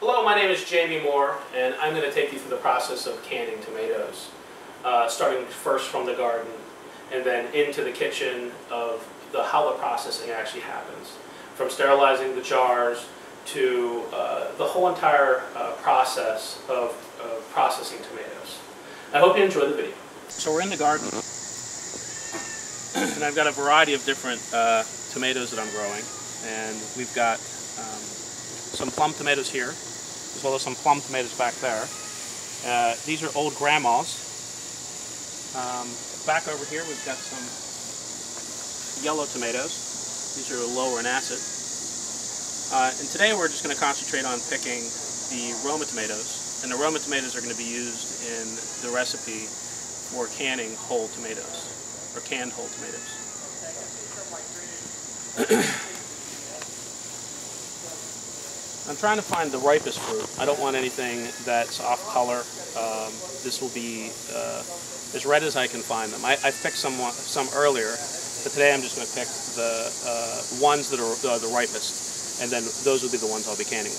Hello, my name is Jamie Moore, and I'm going to take you through the process of canning tomatoes, uh, starting first from the garden and then into the kitchen of the, how the processing actually happens, from sterilizing the jars to uh, the whole entire uh, process of, of processing tomatoes. I hope you enjoy the video. So we're in the garden, and I've got a variety of different uh, tomatoes that I'm growing, and we've got um, some plum tomatoes here, as well as some plum tomatoes back there. Uh, these are old grandmas. Um, back over here we've got some yellow tomatoes. These are lower in acid. Uh, and today we're just going to concentrate on picking the Roma tomatoes. And the Roma tomatoes are going to be used in the recipe for canning whole tomatoes, or canned whole tomatoes. I'm trying to find the ripest fruit. I don't want anything that's off color. Um, this will be uh, as red as I can find them. I, I picked some some earlier, but today I'm just going to pick the uh, ones that are uh, the ripest, and then those will be the ones I'll be canning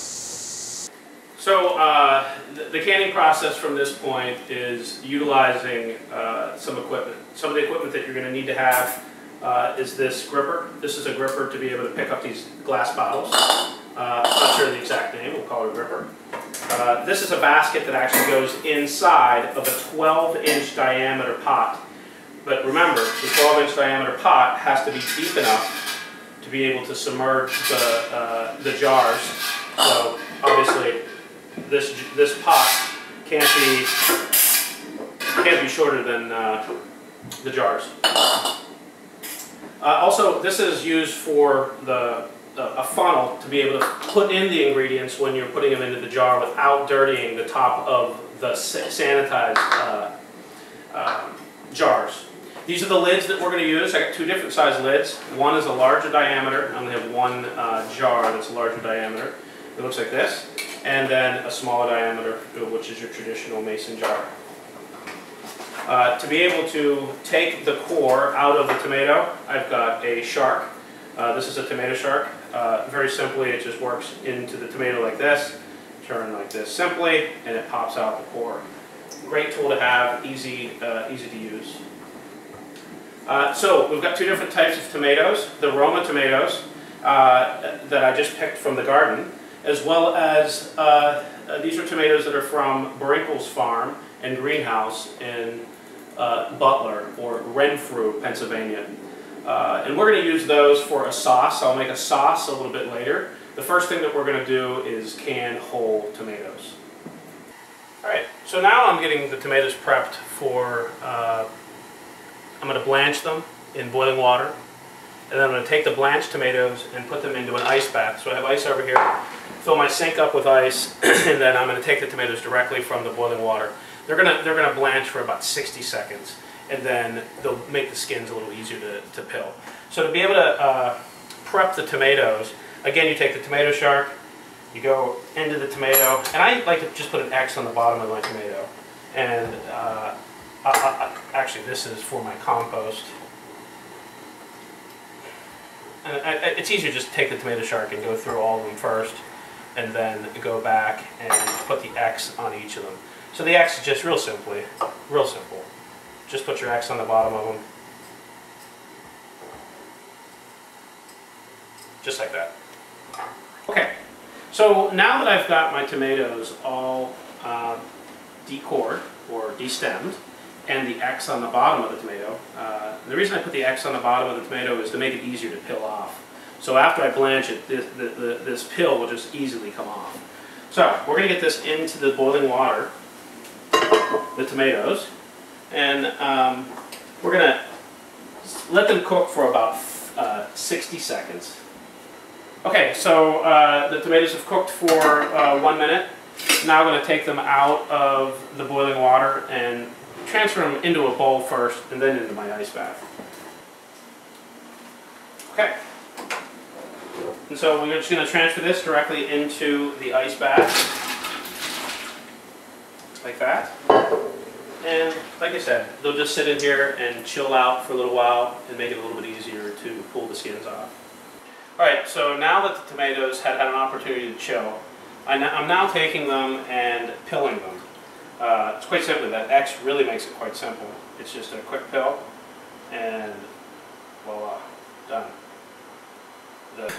So uh, the, canning process from this point is utilizing uh, some equipment. Some of the equipment that you're going to need to have uh, is this gripper. This is a gripper to be able to pick up these glass bottles. Uh, not sure the exact name, we'll call it gripper. Uh, this is a basket that actually goes inside of a 12 inch diameter pot. But remember, the 12 inch diameter pot has to be deep enough to be able to submerge the, uh, the jars. So obviously this, this pot can't be, can't be shorter than uh, the jars. Uh, also, this is used for the a funnel to be able to put in the ingredients when you're putting them into the jar without dirtying the top of the sanitized uh, uh, jars. These are the lids that we're going to use. I got two different size lids. One is a larger diameter. I'm going to have one uh, jar that's a larger diameter. It looks like this. And then a smaller diameter, which is your traditional mason jar. Uh, to be able to take the core out of the tomato, I've got a shark. Uh, this is a tomato shark. Uh, very simply, it just works into the tomato like this, turn like this simply, and it pops out the core. Great tool to have, easy, uh, easy to use. Uh, so we've got two different types of tomatoes. The Roma tomatoes uh, that I just picked from the garden, as well as uh, these are tomatoes that are from Brenckle's farm and greenhouse in Butler or Renfrew, Pennsylvania. Uh, and we're going to use those for a sauce. I'll make a sauce a little bit later. The first thing that we're going to do is can whole tomatoes. Alright, so now I'm getting the tomatoes prepped for, uh, I'm going to blanch them in boiling water. And then I'm going to take the blanched tomatoes and put them into an ice bath. So I have ice over here, fill my sink up with ice, and then I'm going to take the tomatoes directly from the boiling water. They're going to, they're going to blanch for about 60 seconds and then they'll make the skins a little easier to, to pill. So to be able to uh, prep the tomatoes, again you take the tomato shark, you go into the tomato, and I like to just put an X on the bottom of my tomato. And uh, I, I, actually this is for my compost. And it's easier just to take the tomato shark and go through all of them first, and then go back and put the X on each of them. So the X is just real simply, real simple. Just put your X on the bottom of them. Just like that. Okay, so now that I've got my tomatoes all uh, decored or destemmed, and the X on the bottom of the tomato, uh, the reason I put the X on the bottom of the tomato is to make it easier to peel off. So after I blanch it, this, the, the, this pill will just easily come off. So we're going to get this into the boiling water, the tomatoes, and um, we're going to let them cook for about uh, 60 seconds. Okay, so uh, the tomatoes have cooked for uh, one minute. Now I'm going to take them out of the boiling water and transfer them into a bowl first and then into my ice bath. Okay. And so we're just going to transfer this directly into the ice bath. Like that. And like I said, they'll just sit in here and chill out for a little while and make it a little bit easier to pull the skins off. Alright, so now that the tomatoes had had an opportunity to chill, I am now taking them and pilling them. Uh, it's quite simple. that X really makes it quite simple. It's just a quick pill and voila, done. The,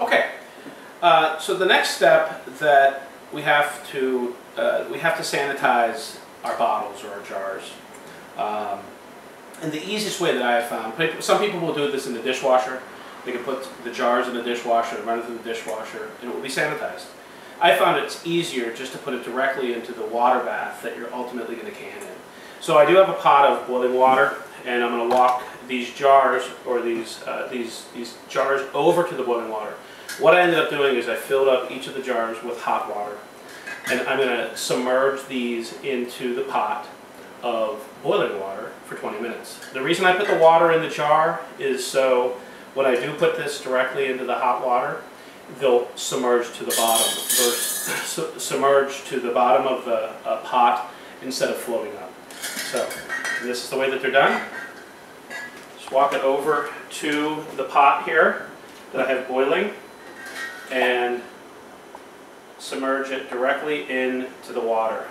okay, uh, so the next step that we have to, uh, we have to sanitize our bottles or our jars. Um, and the easiest way that I have found, some people will do this in the dishwasher. They can put the jars in the dishwasher, run it through the dishwasher, and it will be sanitized. I found it's easier just to put it directly into the water bath that you're ultimately going to can in. So I do have a pot of boiling water, and I'm going to walk these jars or these uh, these these jars over to the boiling water. What I ended up doing is I filled up each of the jars with hot water, and I'm going to submerge these into the pot of boiling water for 20 minutes. The reason I put the water in the jar is so when I do put this directly into the hot water, they'll submerge to the bottom, submerge to the bottom of the uh, pot instead of floating up. So this is the way that they're done. Walk it over to the pot here that I have boiling and submerge it directly into the water.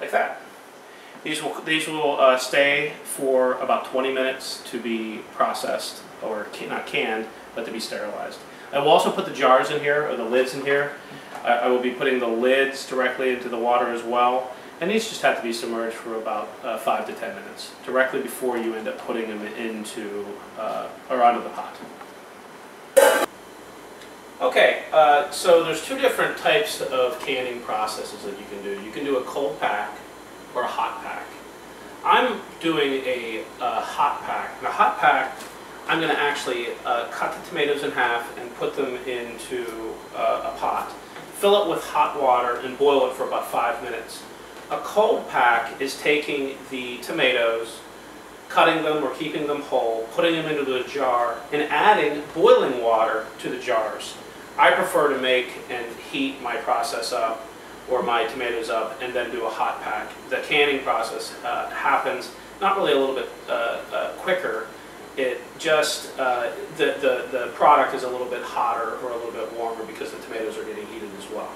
Like that. These will, these will uh, stay for about 20 minutes to be processed, or can, not canned, but to be sterilized. I will also put the jars in here, or the lids in here. I, I will be putting the lids directly into the water as well. And these just have to be submerged for about uh, 5 to 10 minutes, directly before you end up putting them into, uh, or onto the pot. Okay, uh, so there's two different types of canning processes that you can do. You can do a cold pack, or a hot pack. I'm doing a, a hot pack. In a hot pack, I'm going to actually uh, cut the tomatoes in half and put them into uh, a pot, fill it with hot water, and boil it for about five minutes. A cold pack is taking the tomatoes, cutting them or keeping them whole, putting them into the jar, and adding boiling water to the jars. I prefer to make and heat my process up or my tomatoes up and then do a hot pack. The canning process uh, happens not really a little bit uh, uh, quicker, it just, uh, the, the, the product is a little bit hotter or a little bit warmer because the tomatoes are getting heated as well.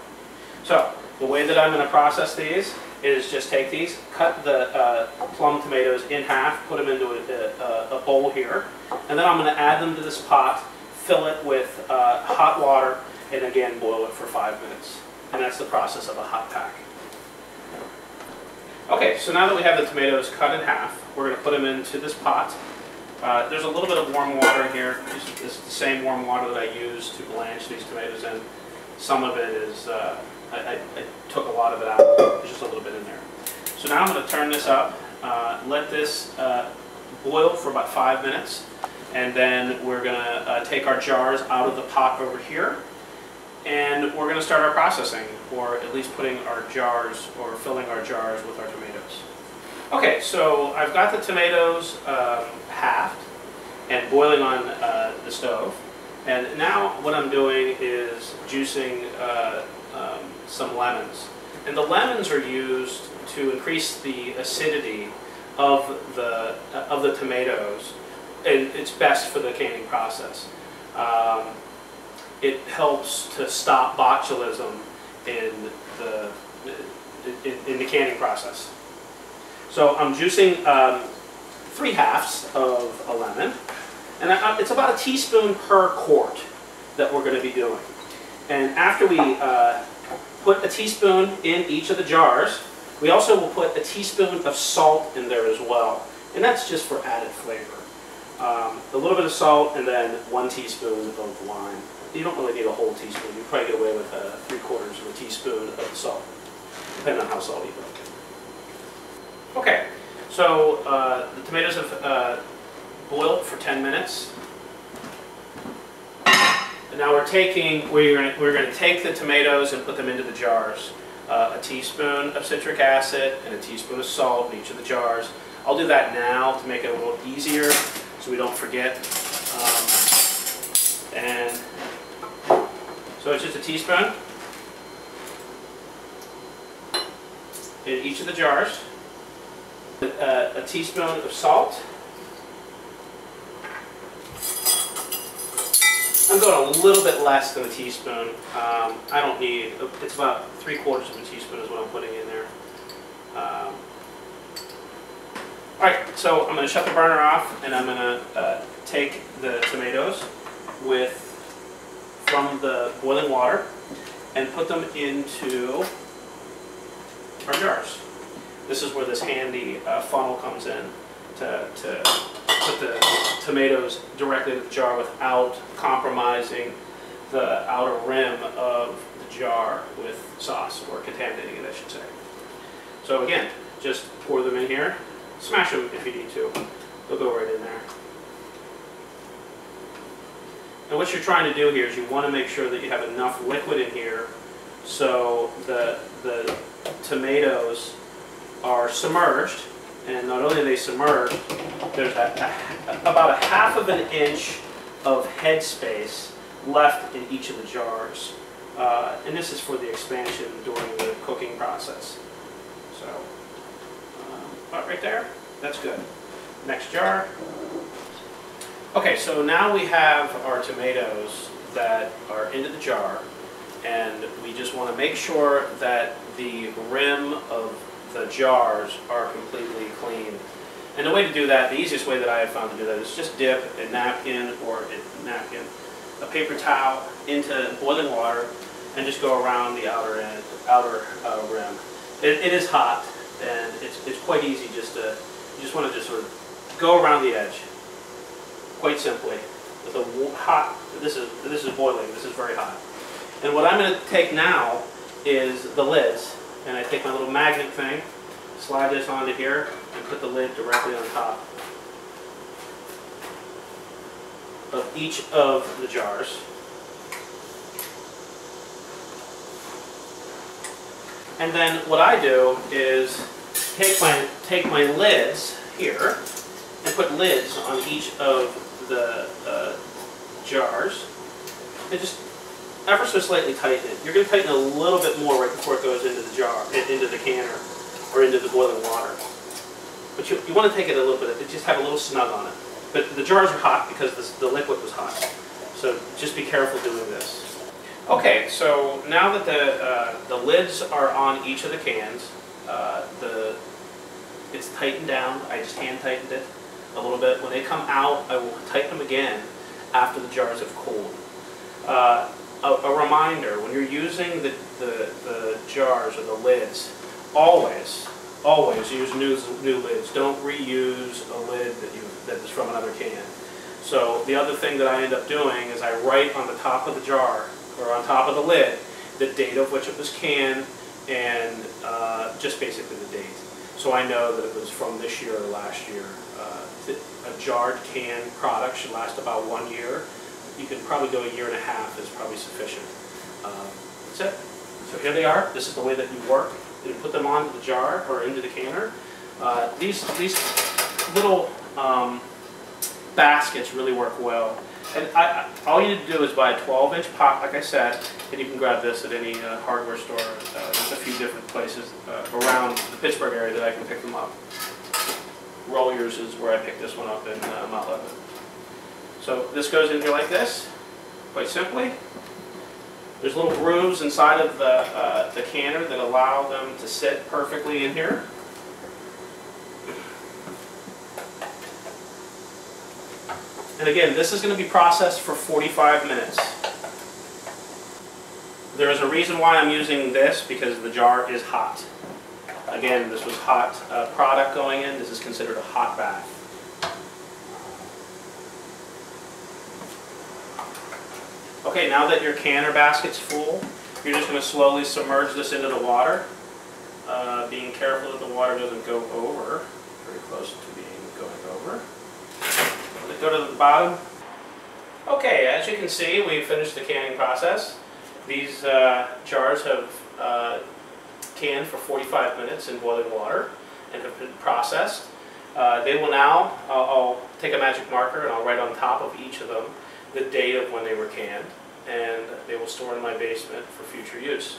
So the way that I'm going to process these is just take these, cut the uh, plum tomatoes in half, put them into a, a, a, bowl here, and then I'm going to add them to this pot, fill it with uh, hot water, and again boil it for five minutes and that's the process of a hot pack. Okay, so now that we have the tomatoes cut in half, we're going to put them into this pot. Uh, there's a little bit of warm water in here. This is the same warm water that I use to blanch these tomatoes in. Some of it is, uh, I, I, I, took a lot of it out. There's just a little bit in there. So now I'm going to turn this up, uh, let this uh, boil for about five minutes, and then we're going to uh, take our jars out of the pot over here and we're going to start our processing, or at least putting our jars, or filling our jars with our tomatoes. Okay, so I've got the tomatoes um, halved and boiling on uh, the stove. And now what I'm doing is juicing uh, um, some lemons. And the lemons are used to increase the acidity of the, uh, of the tomatoes. And it's best for the canning process. Um, it helps to stop botulism in the, in, in the canning process. So I'm juicing um, three halves of a lemon, and I, it's about a teaspoon per quart that we're going to be doing. And after we uh, put a teaspoon in each of the jars, we also will put a teaspoon of salt in there as well. And that's just for added flavor. Um, a little bit of salt and then one teaspoon of lime you don't really need a whole teaspoon. You probably get away with uh, three quarters of a teaspoon of salt, depending on how salty you like Okay, so uh, the tomatoes have uh, boiled for 10 minutes. And now we're taking, we're going we're to take the tomatoes and put them into the jars. Uh, a teaspoon of citric acid and a teaspoon of salt in each of the jars. I'll do that now to make it a little easier so we don't forget. Um, and so it's just a teaspoon in each of the jars, a, a teaspoon of salt, I'm going a little bit less than a teaspoon. Um, I don't need, it's about three quarters of a teaspoon is what I'm putting in there. Um, all right, so I'm going to shut the burner off and I'm going to uh, take the tomatoes with from the boiling water and put them into our jars. This is where this handy uh, funnel comes in to, to put the tomatoes directly into the jar without compromising the outer rim of the jar with sauce or contaminating it, I should say. So again, just pour them in here Smash them if you need to. They'll go right in there. And what you're trying to do here is you want to make sure that you have enough liquid in here so the, the tomatoes are submerged. And not only are they submerged, there's a, a, about a half of an inch of head space left in each of the jars. Uh, and this is for the expansion during the cooking process. So about right there. That's good. Next jar. Okay, so now we have our tomatoes that are into the jar, and we just want to make sure that the rim of the jars are completely clean. And the way to do that, the easiest way that I have found to do that is just dip a napkin or a napkin, a paper towel into boiling water, and just go around the outer end, outer uh, rim. It, it is hot, and it's, it's quite easy just to, you just want to just sort of go around the edge, quite simply, with a hot, this is, this is boiling, this is very hot. And what I'm going to take now is the lids, and I take my little magnet thing, slide this onto here, and put the lid directly on top of each of the jars. And then what I do is take my, take my lids here and put lids on each of the uh, jars and just ever so slightly tighten it. You're going to tighten a little bit more right before it goes into the jar, into the canner, or into the boiling water. But you, you want to take it a little bit, just have a little snug on it. But the jars are hot because the liquid was hot. So just be careful doing this. Okay, so now that the, uh, the lids are on each of the cans, uh, the, it's tightened down. I just hand tightened it a little bit. When they come out, I will tighten them again after the jars have cooled. Uh, a, a, reminder, when you're using the, the, the jars or the lids, always, always use new, new lids. Don't reuse a lid that, you, that is from another can. So the other thing that I end up doing is I write on the top of the jar or on top of the lid, the date of which it was canned, and uh, just basically the date. So I know that it was from this year or last year. Uh, a jarred canned product should last about one year. You can probably go a year and a half is probably sufficient. Um, that's it. So here they are. This is the way that you work. You put them onto the jar or into the canner. Uh, these, these little um, baskets really work well. And I, all you need to do is buy a 12-inch pot, like I said, and you can grab this at any uh, hardware store. Uh, there's a few different places uh, around the Pittsburgh area that I can pick them up. Rollier's is where I picked this one up in uh, Mount Lebanon. So this goes in here like this, quite simply. There's little grooves inside of the, uh, the canner that allow them to sit perfectly in here. And again, this is going to be processed for 45 minutes. There is a reason why I'm using this because the jar is hot. Again, this was hot uh, product going in. This is considered a hot bath. Okay, now that your canner basket's full, you're just going to slowly submerge this into the water, uh, being careful that the water doesn't go over, very close to being going over Let it go to the bottom. Okay, as you can see, we've finished the canning process. These uh, jars have uh, canned for 45 minutes in boiling water and have been processed. Uh, they will now, I'll, I'll, take a magic marker and I'll write on top of each of them the date of when they were canned and they will store in my basement for future use.